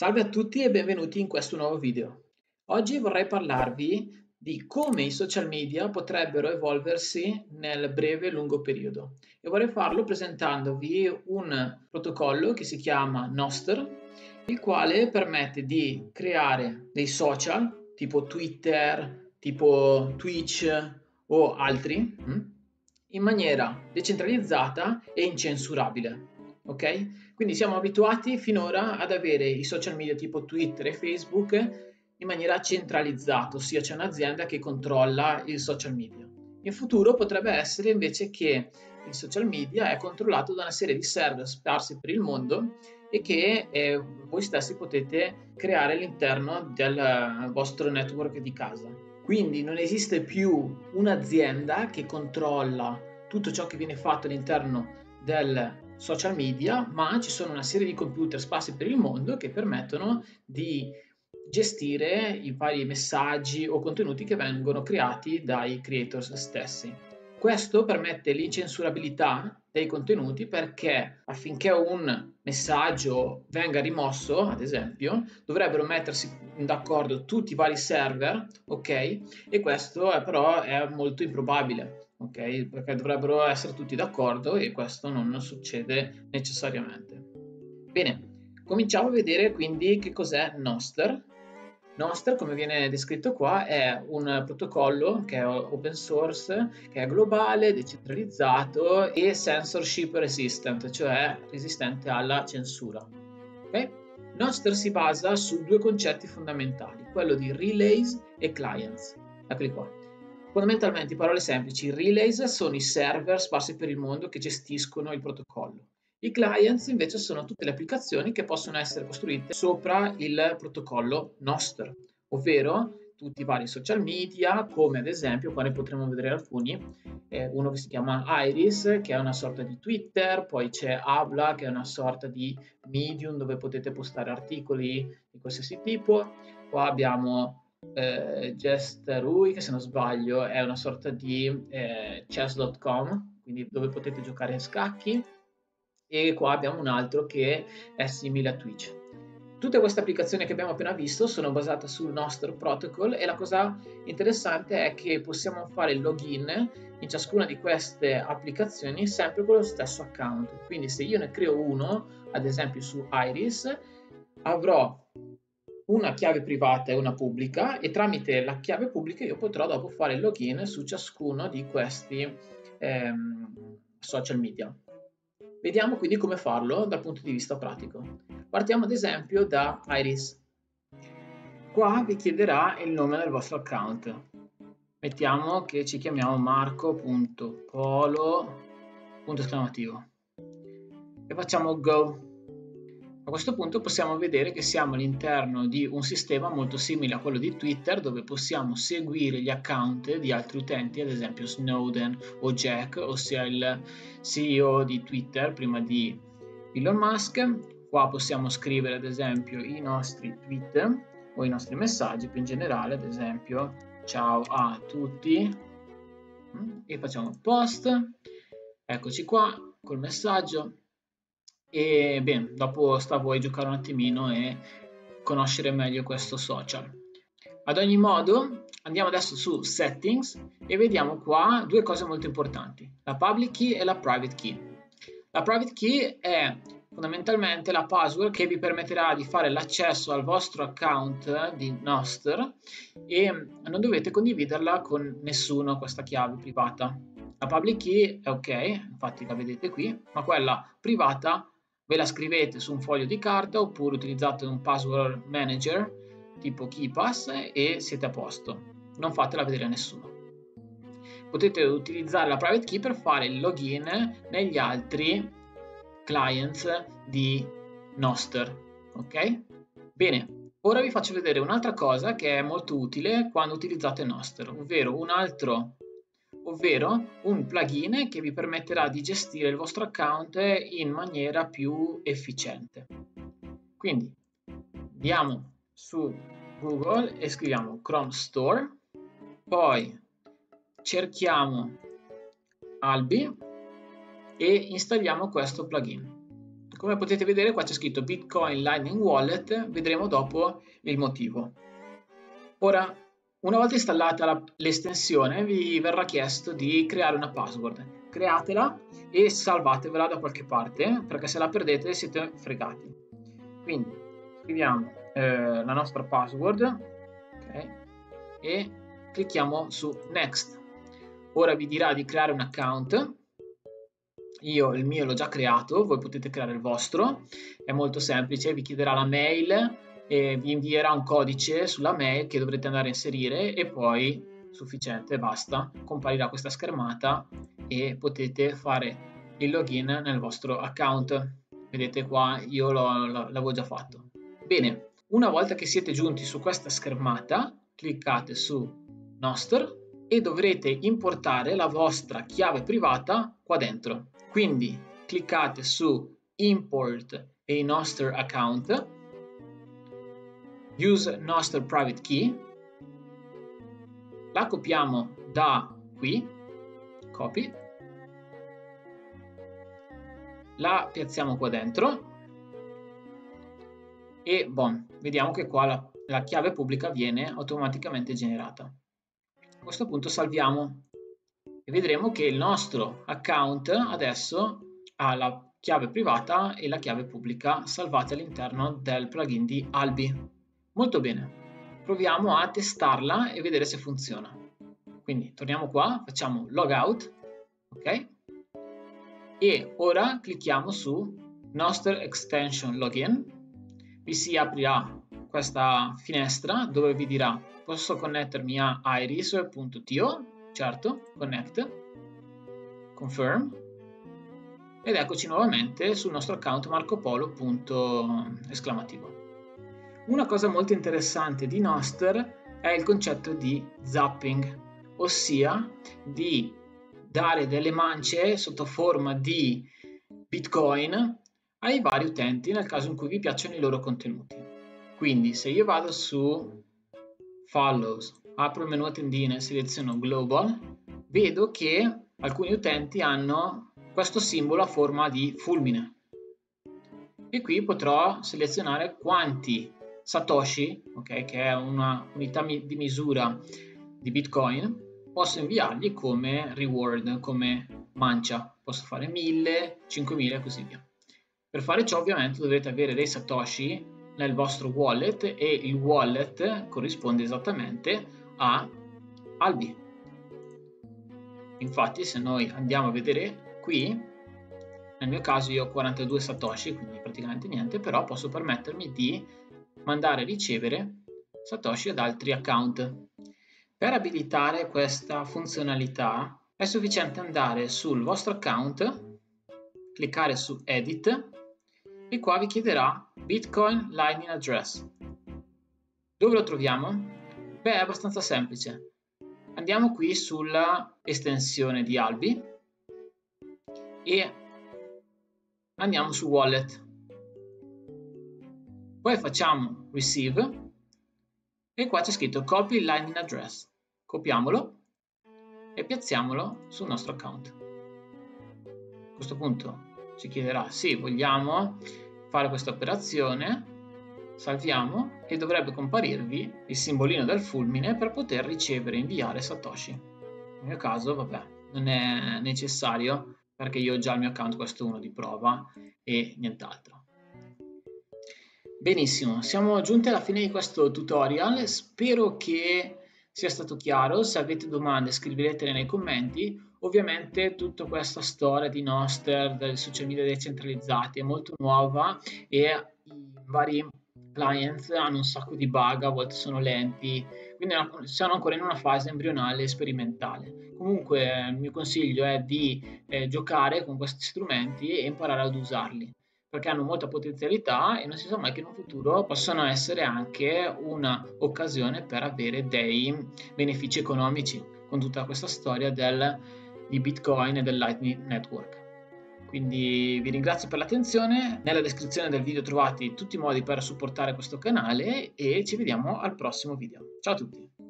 Salve a tutti e benvenuti in questo nuovo video. Oggi vorrei parlarvi di come i social media potrebbero evolversi nel breve e lungo periodo e vorrei farlo presentandovi un protocollo che si chiama Noster, il quale permette di creare dei social tipo Twitter, tipo Twitch o altri hm, in maniera decentralizzata e incensurabile. Ok? Quindi siamo abituati finora ad avere i social media tipo Twitter e Facebook in maniera centralizzata, ossia c'è un'azienda che controlla il social media. In futuro potrebbe essere invece che il social media è controllato da una serie di server sparsi per il mondo e che eh, voi stessi potete creare all'interno del vostro network di casa. Quindi non esiste più un'azienda che controlla tutto ciò che viene fatto all'interno del social media, ma ci sono una serie di computer sparsi per il mondo che permettono di gestire i vari messaggi o contenuti che vengono creati dai creators stessi. Questo permette l'incensurabilità dei contenuti perché affinché un messaggio venga rimosso, ad esempio, dovrebbero mettersi d'accordo tutti i vari server, ok? E questo è, però è molto improbabile ok? Perché dovrebbero essere tutti d'accordo e questo non succede necessariamente. Bene, cominciamo a vedere quindi che cos'è Noster. Noster, come viene descritto qua, è un protocollo che è open source, che è globale, decentralizzato e censorship resistant, cioè resistente alla censura. Okay? Noster si basa su due concetti fondamentali, quello di relays e clients. Eccoli qua. Fondamentalmente, in parole semplici, i relays sono i server sparsi per il mondo che gestiscono il protocollo. I clients invece sono tutte le applicazioni che possono essere costruite sopra il protocollo Noster, ovvero tutti i vari social media, come ad esempio, qua ne potremo vedere alcuni, eh, uno che si chiama Iris, che è una sorta di Twitter, poi c'è Habla, che è una sorta di Medium, dove potete postare articoli di qualsiasi tipo, qua abbiamo eh, Gesterui, che se non sbaglio è una sorta di eh, chess.com, quindi dove potete giocare a scacchi, e qua abbiamo un altro che è simile a Twitch. Tutte queste applicazioni che abbiamo appena visto sono basate sul nostro protocol e la cosa interessante è che possiamo fare il login in ciascuna di queste applicazioni sempre con lo stesso account. Quindi se io ne creo uno, ad esempio su Iris, avrò una chiave privata e una pubblica e tramite la chiave pubblica io potrò dopo fare il login su ciascuno di questi ehm, social media. Vediamo quindi come farlo dal punto di vista pratico. Partiamo ad esempio da Iris. Qua vi chiederà il nome del vostro account. Mettiamo che ci chiamiamo marco.polo e facciamo go a questo punto possiamo vedere che siamo all'interno di un sistema molto simile a quello di Twitter dove possiamo seguire gli account di altri utenti, ad esempio Snowden o Jack, ossia il CEO di Twitter prima di Elon Musk. Qua possiamo scrivere ad esempio i nostri tweet o i nostri messaggi più in generale, ad esempio ciao a tutti e facciamo post. Eccoci qua col messaggio e bene, dopo sta a voi giocare un attimino e conoscere meglio questo social. Ad ogni modo, andiamo adesso su Settings e vediamo qua due cose molto importanti, la Public Key e la Private Key. La Private Key è fondamentalmente la password che vi permetterà di fare l'accesso al vostro account di Noster e non dovete condividerla con nessuno questa chiave privata. La public key è ok, infatti la vedete qui, ma quella privata ve la scrivete su un foglio di carta oppure utilizzate un password manager tipo KeePass e siete a posto. Non fatela vedere a nessuno. Potete utilizzare la private key per fare il login negli altri clients di Noster. Ok? Bene, ora vi faccio vedere un'altra cosa che è molto utile quando utilizzate Noster, ovvero un altro ovvero un plugin che vi permetterà di gestire il vostro account in maniera più efficiente. Quindi andiamo su Google e scriviamo Chrome Store, poi cerchiamo Albi e installiamo questo plugin. come potete vedere qua c'è scritto Bitcoin Lightning Wallet, vedremo dopo il motivo. Ora, una volta installata l'estensione vi verrà chiesto di creare una password. Createla e salvatevela da qualche parte perché se la perdete siete fregati. Quindi scriviamo eh, la nostra password okay, e clicchiamo su Next. Ora vi dirà di creare un account io il mio l'ho già creato, voi potete creare il vostro, è molto semplice, vi chiederà la mail e vi invierà un codice sulla mail che dovrete andare a inserire e poi sufficiente, basta, comparirà questa schermata e potete fare il login nel vostro account. Vedete qua, io l'avevo già fatto. Bene, una volta che siete giunti su questa schermata, cliccate su Noster e dovrete importare la vostra chiave privata qua dentro. Quindi cliccate su Import a Noster account, Use Noster Private Key, la copiamo da qui, copy, la piazziamo qua dentro e bon, vediamo che qua la, la chiave pubblica viene automaticamente generata. A questo punto salviamo e vedremo che il nostro account adesso ha la chiave privata e la chiave pubblica salvate all'interno del plugin di Albi. Molto bene, proviamo a testarla e vedere se funziona. Quindi torniamo qua, facciamo logout, ok? E ora clicchiamo su Noster Extension Login. Vi si aprirà questa finestra dove vi dirà posso connettermi a iris.to certo, connect, confirm, ed eccoci nuovamente sul nostro account marcopolo.esclamativo. Una cosa molto interessante di Noster è il concetto di zapping, ossia di dare delle mance sotto forma di bitcoin ai vari utenti nel caso in cui vi piacciono i loro contenuti. Quindi se io vado su follows apro il menu a tendine, seleziono Global, vedo che alcuni utenti hanno questo simbolo a forma di fulmine. E qui potrò selezionare quanti Satoshi, okay, che è una unità di misura di Bitcoin, posso inviargli come reward, come mancia. Posso fare 1000, 5000 e così via. Per fare ciò ovviamente dovete avere dei Satoshi nel vostro wallet e il wallet corrisponde esattamente a albi. Infatti se noi andiamo a vedere qui, nel mio caso io ho 42 satoshi, quindi praticamente niente, però posso permettermi di mandare e ricevere satoshi ad altri account. Per abilitare questa funzionalità è sufficiente andare sul vostro account, cliccare su Edit e qua vi chiederà Bitcoin Lightning Address. Dove lo troviamo? Beh, è abbastanza semplice. Andiamo qui sulla estensione di Albi e andiamo su Wallet. Poi facciamo Receive e qua c'è scritto Copy Lightning Address. Copiamolo e piazziamolo sul nostro account. A questo punto ci chiederà se vogliamo fare questa operazione salviamo e dovrebbe comparirvi il simbolino del fulmine per poter ricevere e inviare Satoshi. Nel mio caso, vabbè, non è necessario perché io ho già il mio account questo uno di prova e nient'altro. Benissimo, siamo giunti alla fine di questo tutorial, spero che sia stato chiaro, se avete domande scrivetele nei commenti, ovviamente tutta questa storia di Noster, dei social media decentralizzati è molto nuova e i vari clients hanno un sacco di bug, a volte sono lenti, quindi siamo ancora in una fase embrionale e sperimentale. Comunque il mio consiglio è di eh, giocare con questi strumenti e imparare ad usarli perché hanno molta potenzialità e non si sa mai che in un futuro possono essere anche un'occasione per avere dei benefici economici con tutta questa storia del, di Bitcoin e del Lightning Network. Quindi vi ringrazio per l'attenzione, nella descrizione del video trovate tutti i modi per supportare questo canale e ci vediamo al prossimo video. Ciao a tutti!